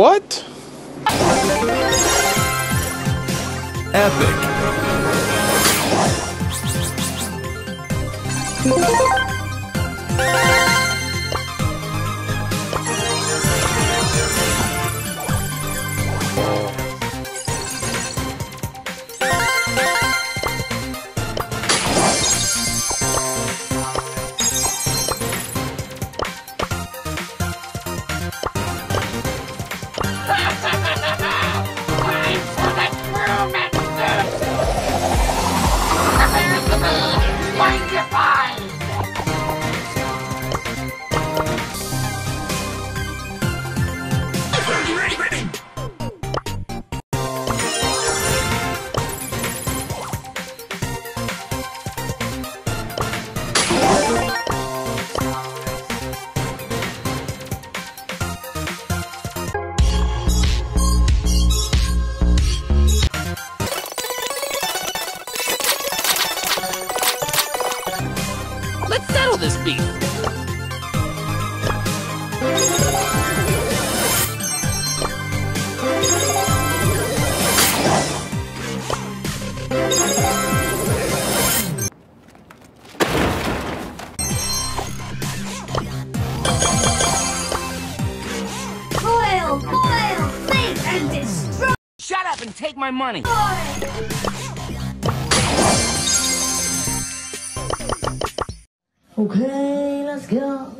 What? Epic. Settle this beef. Boil, boil, think and destroy. Shut up and take my money. Okay, let's go.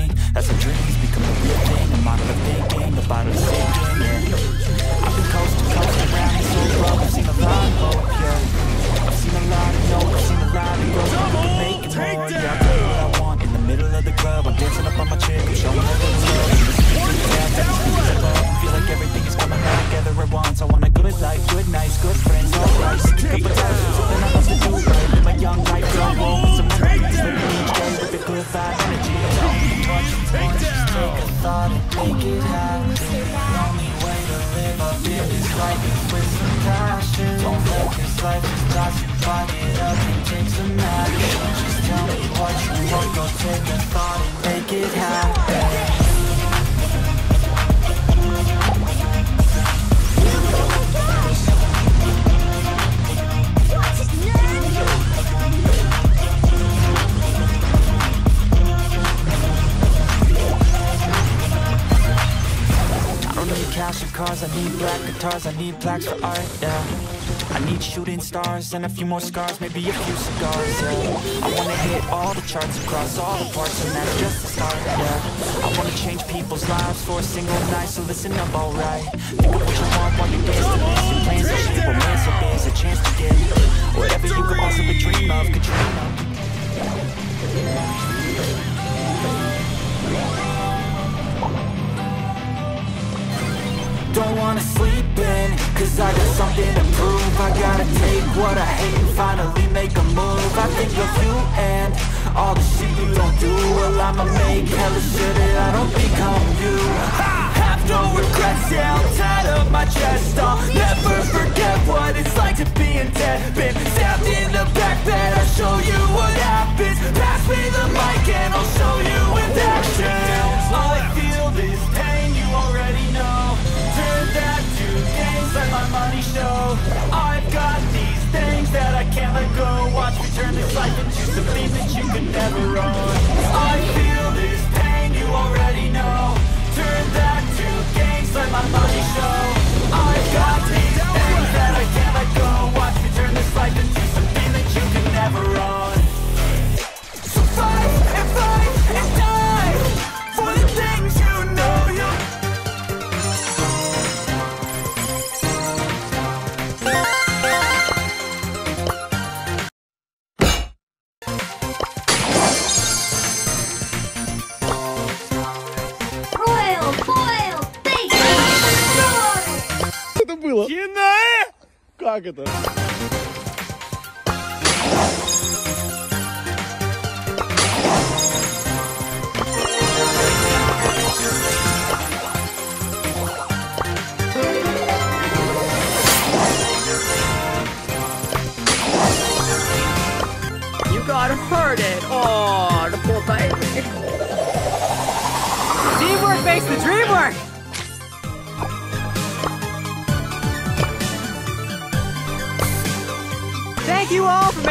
Into. As our dreams become a real thing, I'm out of the thinking about it sinking. Yeah. I've been coast to coast around this whole globe. I've seen a lot, oh yeah. I've seen a lot of no, I've seen a lot of go. Double make it more, yeah. I you what I want in the middle of the club. I'm dancing up on my chick, I'm showing her the love. Yeah, I got these feelings of love. I feel like everything is coming back together at once. I want a good life, good nights, good friends. Sipping cup of tea, something I to do. Right, live my young life, go make it. The only way to live up in this life with some passion. Don't let this life just toss you, fuck it up and take some action. Just tell me what you want, go take a cash or cars, I need black guitars, I need plaques for art, yeah. I need shooting stars and a few more scars, maybe a few cigars, yeah. I wanna hit all the charts across all the parts and that's just the start, yeah. I wanna change people's lives for a single night, so listen up, alright. Think of what you want while you dance to this Your plans are shit, romance do. Well I'ma make hella sure that I don't become you. Have no regrets, yeah, I'm tied up my chest. I'll never forget what it's like to be in debt. Been stabbed in the back bed, I'll show you what happens. Pass me the mic and I'll show you with action. I feel this pain, you already know. Turn that to gains, let my money show. I've got these things that I can't let go. Watch me turn this life into something that you could never own Caraca, tá.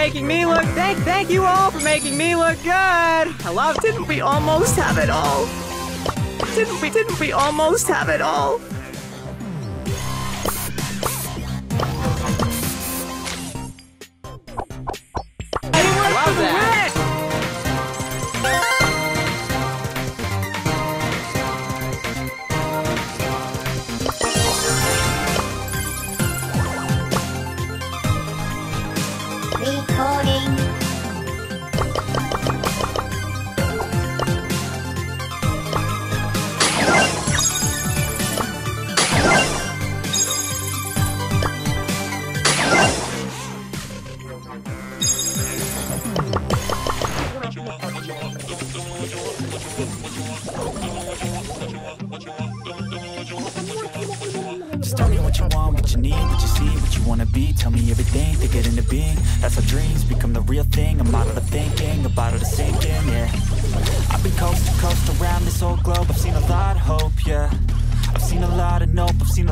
Making me look. Thank, thank you all for making me look good. I love. Didn't we almost have it all? Didn't we? Didn't we almost have it all?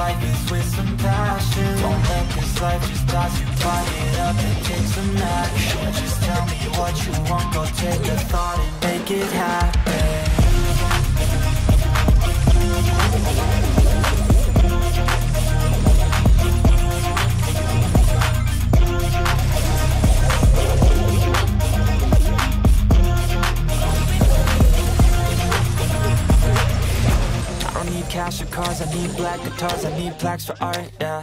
life is with some passion. Don't let this life just toss you, find it up and take some action. Just tell me what you want, go take a thought and make it happen I need black guitars, I need plaques for art, yeah.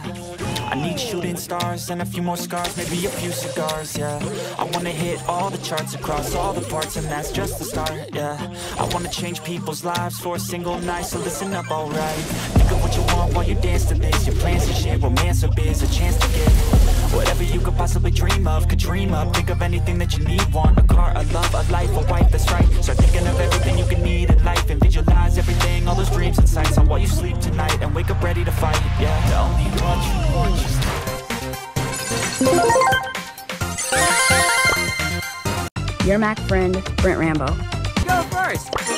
I need shooting stars and a few more scars, maybe a few cigars, yeah. I wanna hit all the charts across all the parts and that's just the start, yeah. I wanna change people's lives for a single night, so listen up, alright. Think of what you want while you dance to this. Your plans and shit, romance or biz, a chance to get Whatever you could possibly dream of, could dream up. Think of anything that you need, want A car, a love, a life, a wife that's right. Start thinking of everything you can need in life And visualize everything, all those dreams and sights On while you sleep tonight and wake up ready to fight Yeah, only one you want, just... Your Mac friend, Brent Rambo. Go first!